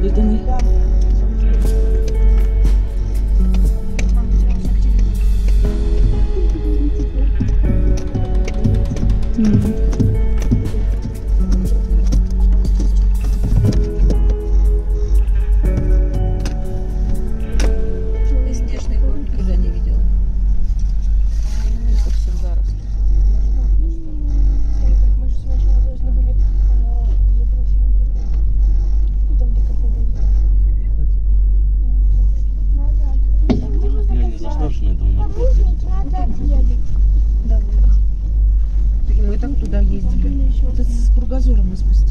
período também. С кругозором мы спустились.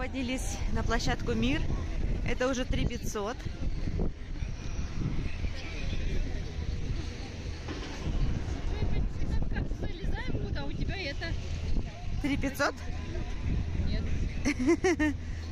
Поднялись на площадку Мир. Это уже 3500. Как залезаем куда у тебя это? 3500? Нет.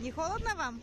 Не холодно вам?